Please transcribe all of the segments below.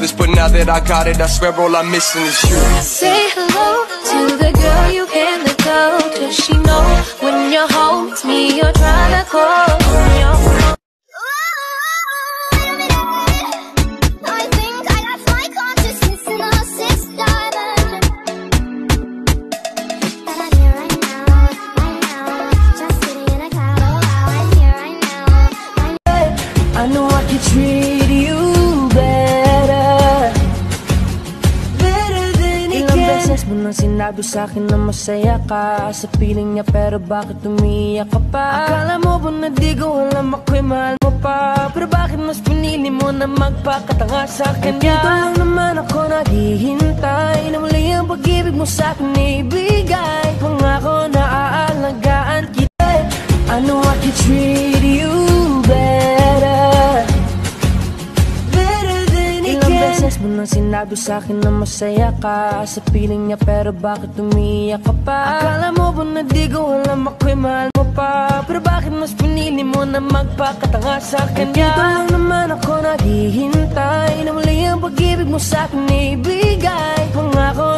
this, but now that I got it, I swear all I'm missing is you. Say hello to the girl you nang sinabi sa akin na masaya ka Sa piling niya pero bakit umiiyak ka pa Akala mo ba na di ko alam ako'y mahal mo pa Pero bakit mas pinili mo na magpakatanga sa kanya Dito lang naman ako naghihintay Na muli ang pag-ibig mo sa akin ibigay Pangako na aalagaan kita Ano I can treat you nang sinabi sa akin na masaya ka Sa piling niya pero bakit umiiyak ka pa Akala mo ba na di ko alam ako'y mahal mo pa Pero bakit mas pinili mo na magpakatanga sa kanya Dito lang naman ako naghihintay Na muli ang pag-ibig mo sa akin ibigay Pangako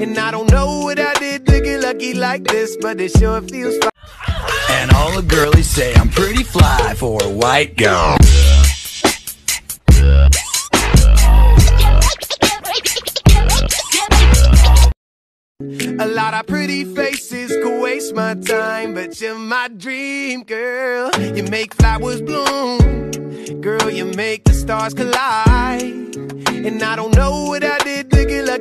And I don't know what I did to get lucky like this, but it sure feels fine. And all the girlies say I'm pretty fly for a white girl. A lot of pretty faces could waste my time, but you're my dream girl. You make flowers bloom, girl. You make the stars collide, and I don't know what I